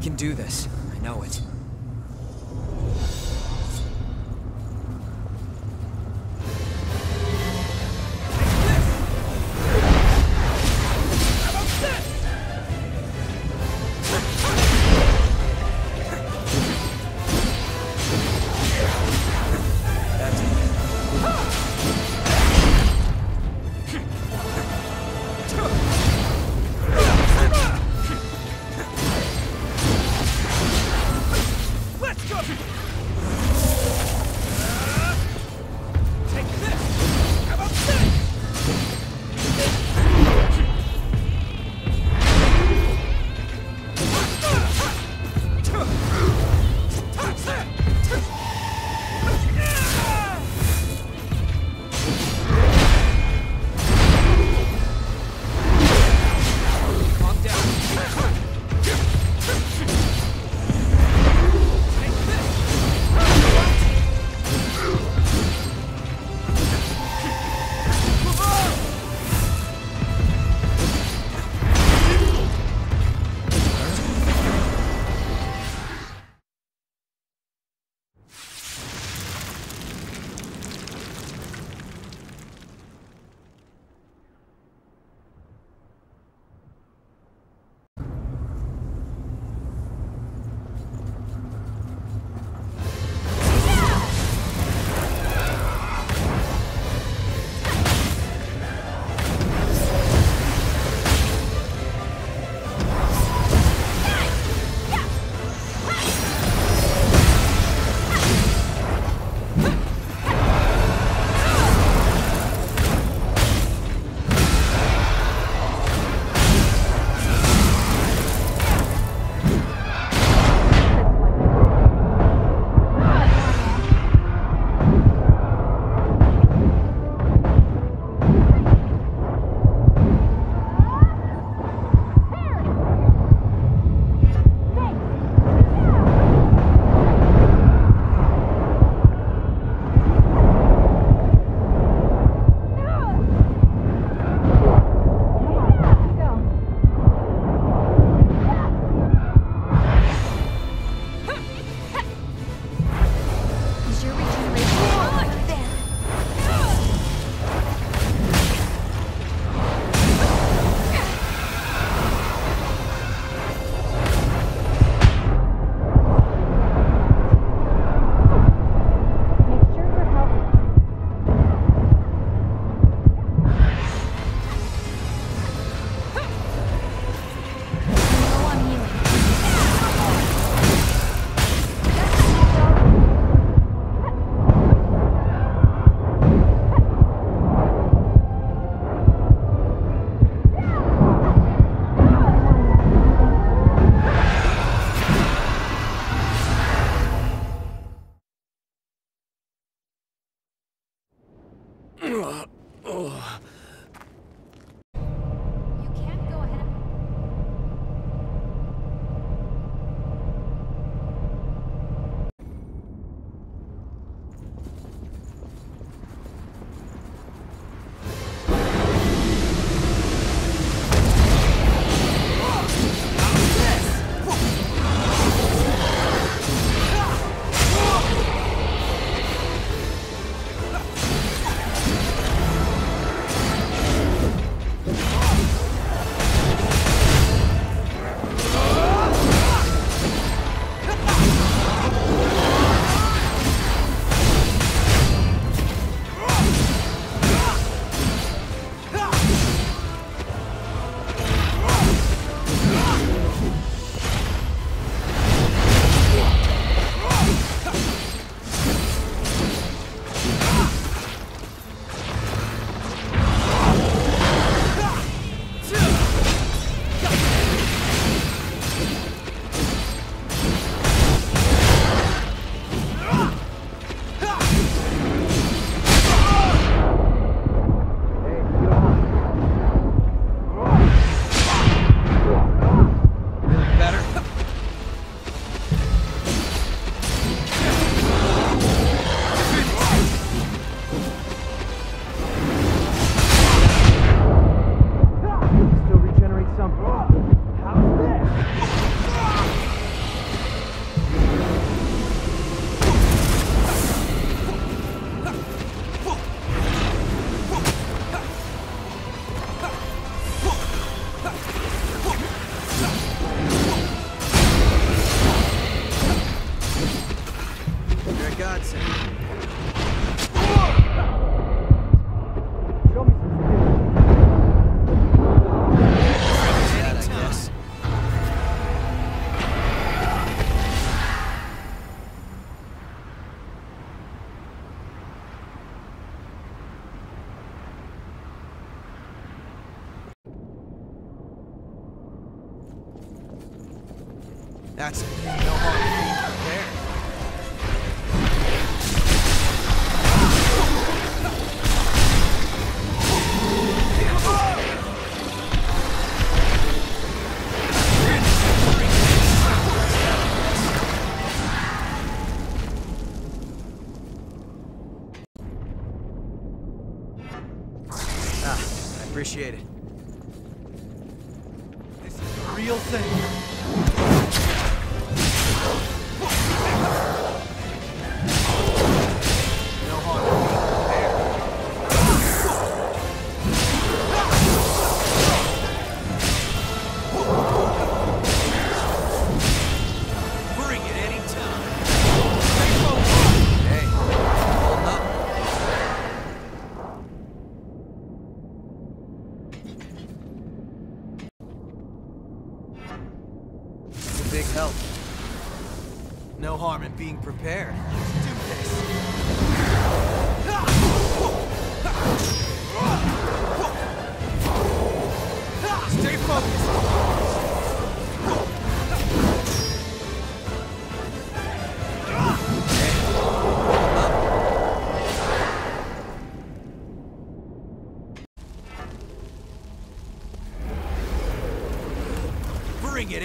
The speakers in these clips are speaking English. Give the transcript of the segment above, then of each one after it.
We can do this. I know it.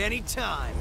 Anytime.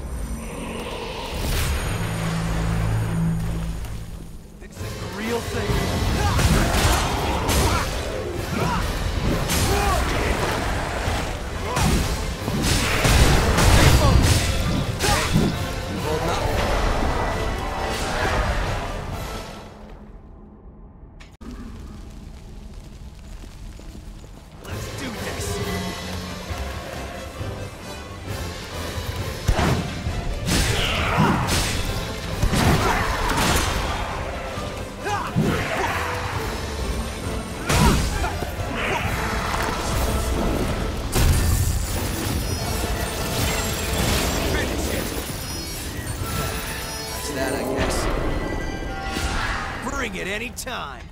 Anytime.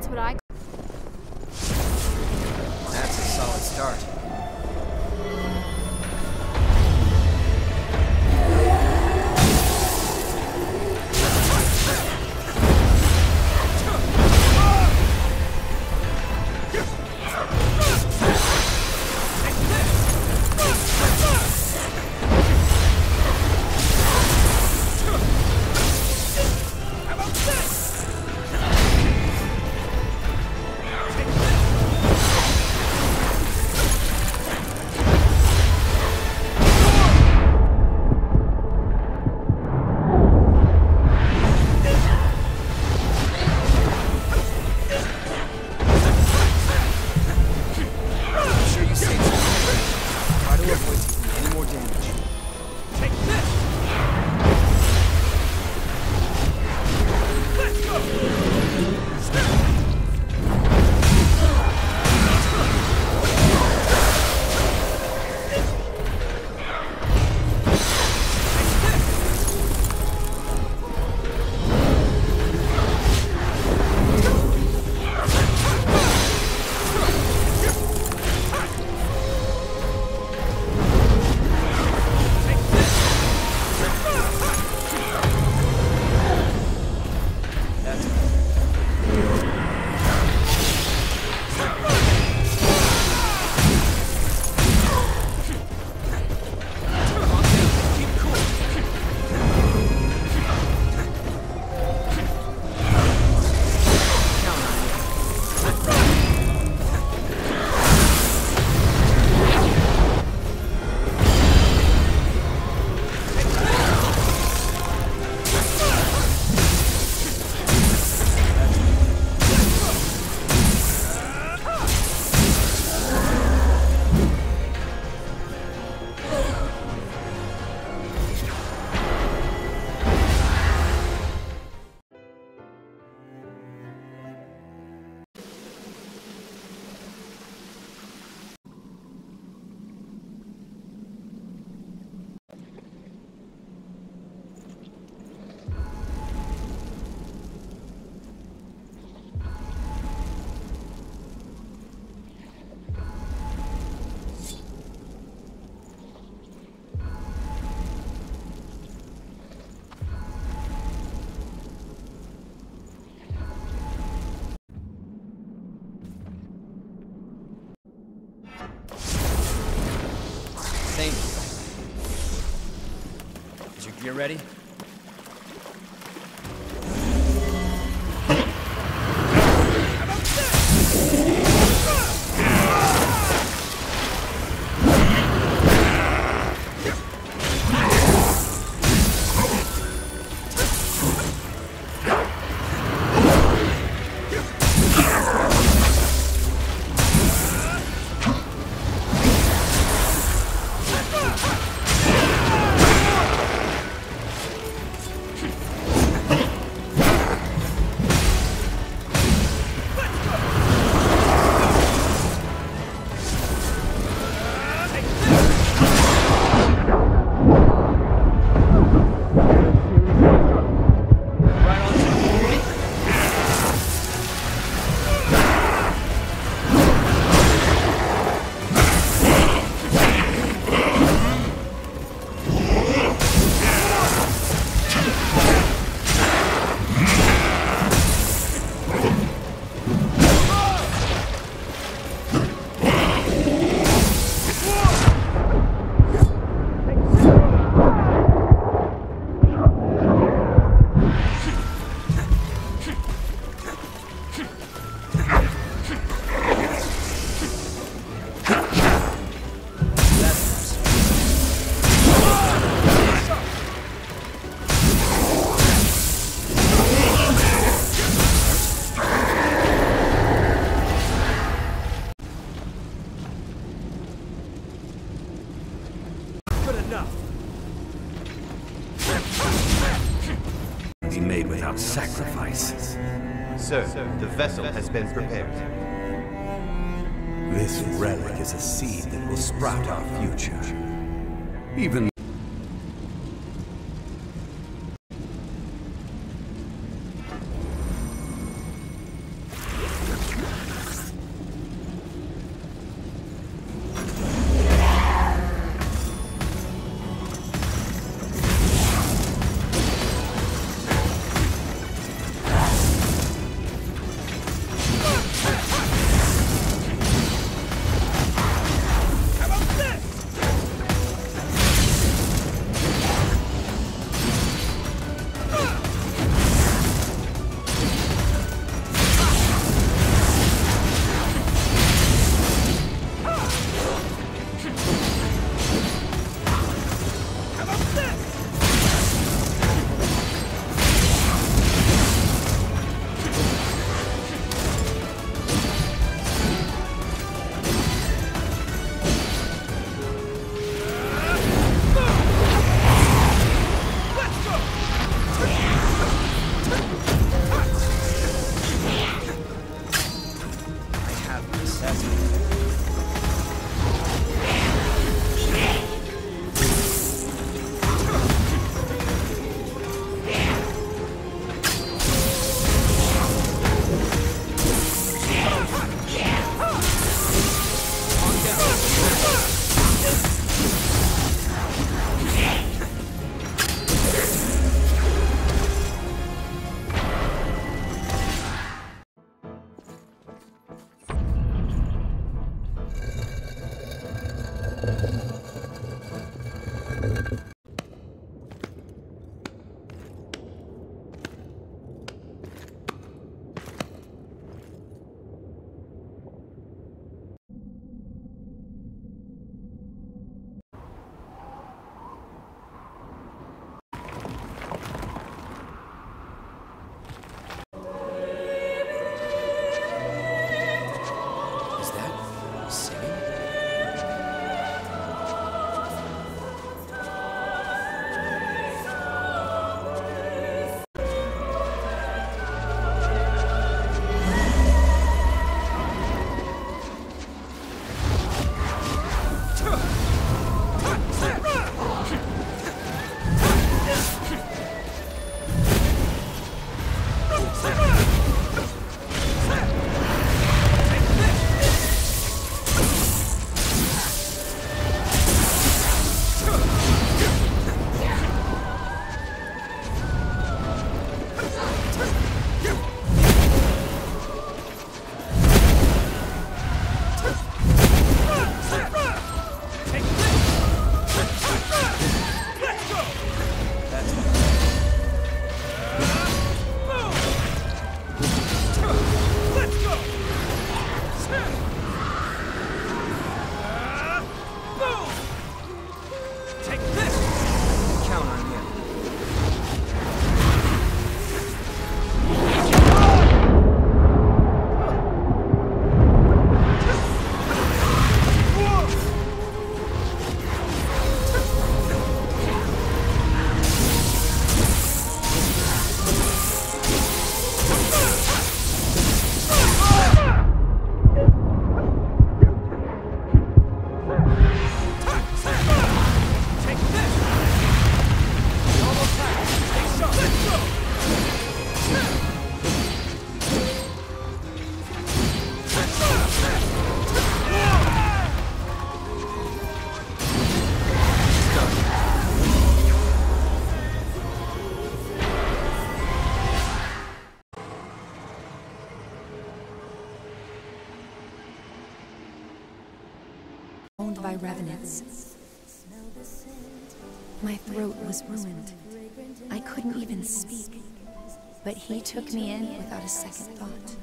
That's what I ready? Ruined. I couldn't even speak. But he took me in without a second thought.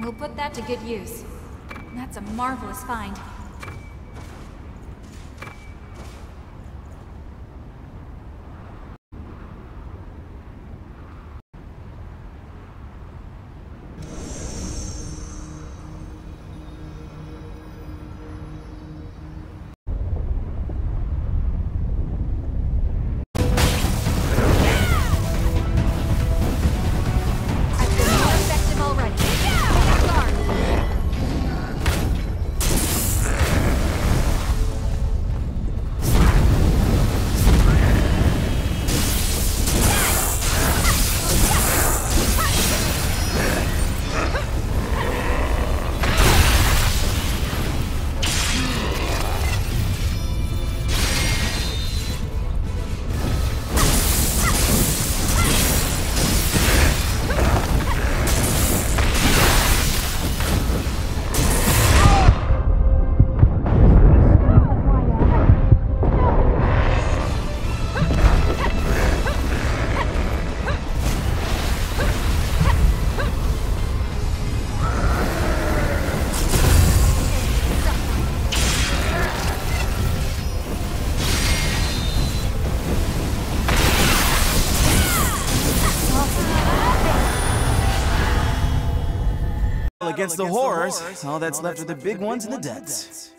We'll put that to good use. That's a marvelous find. Against the horrors, all that's left are the big ones and the deads.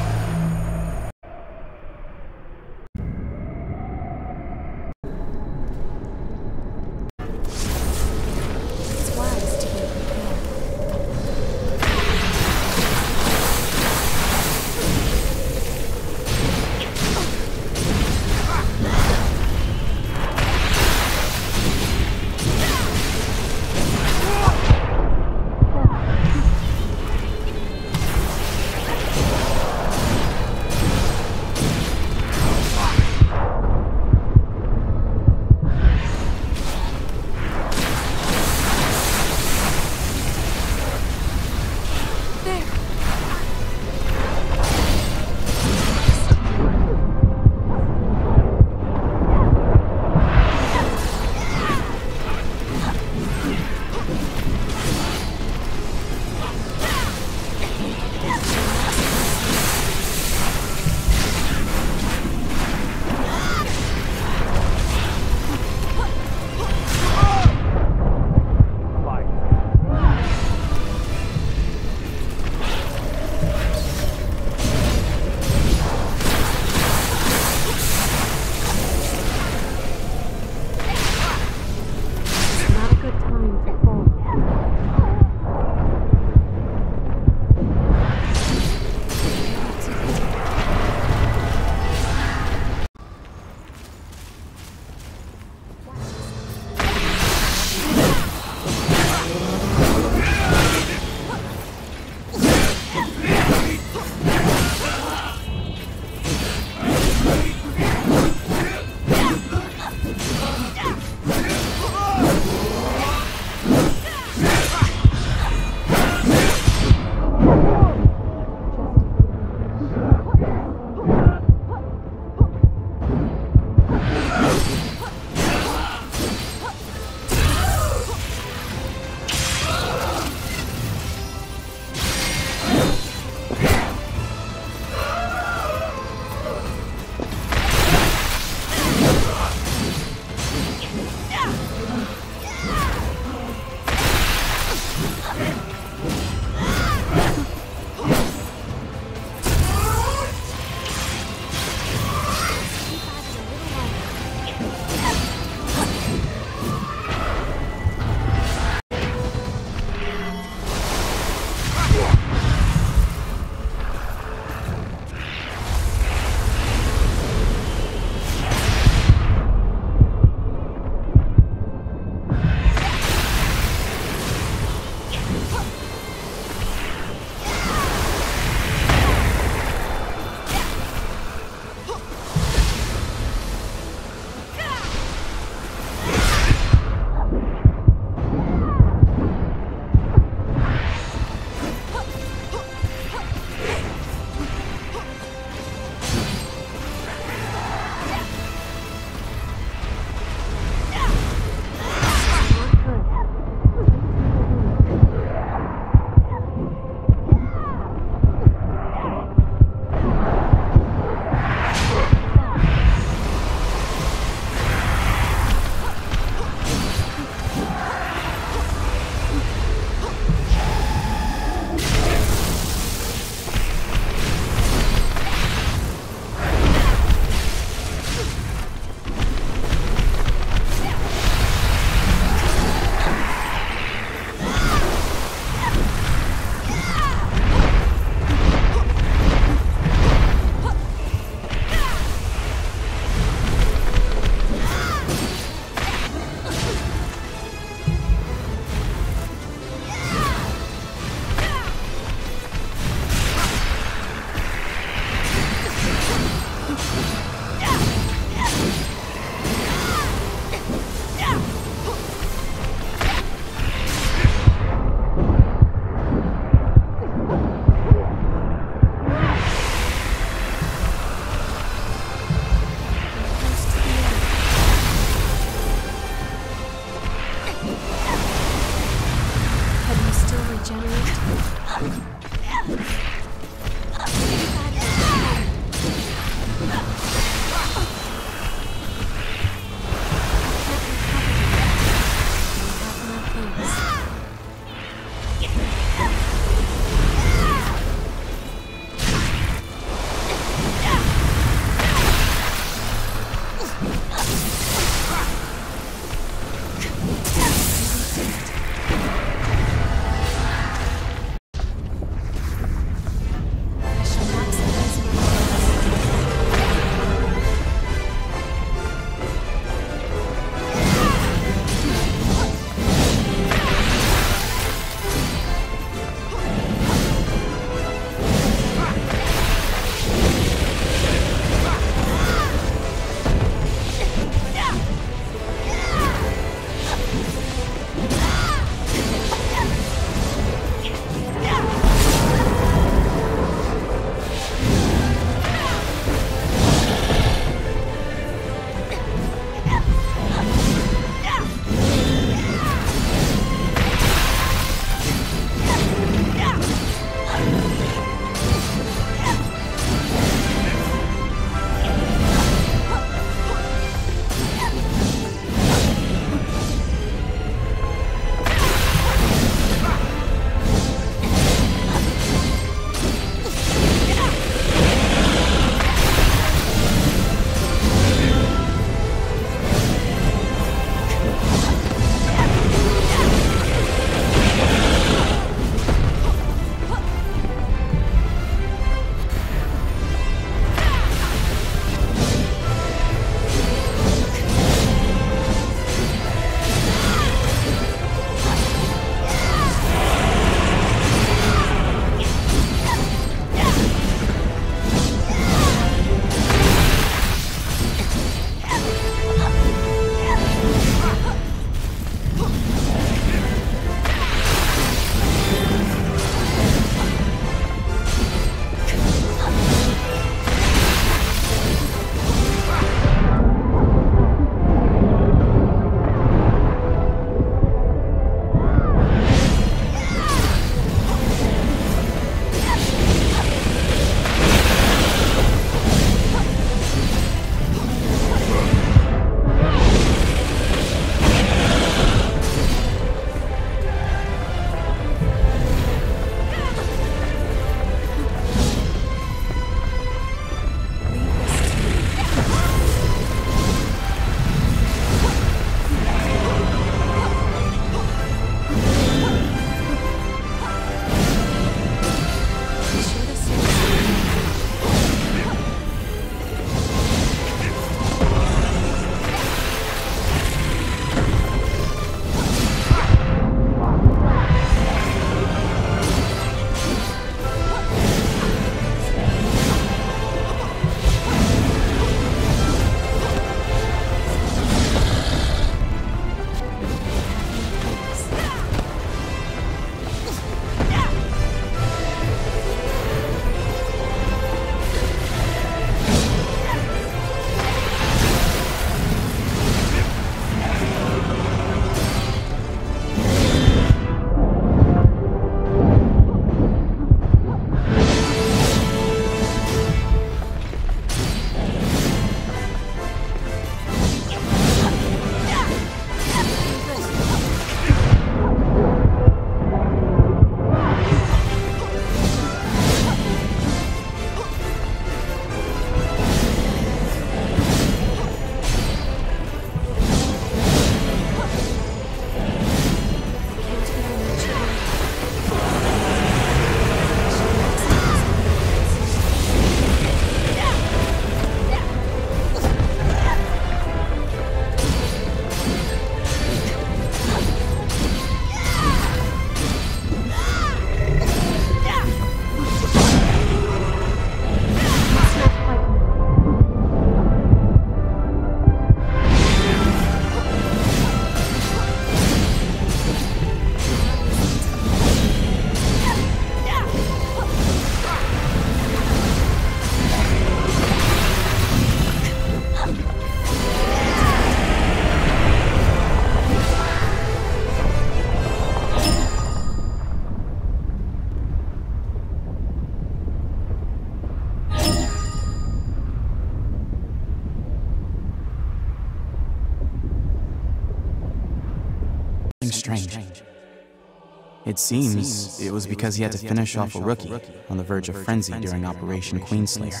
It seems it was because he had to finish off a rookie on the verge of frenzy during Operation Queenslayer.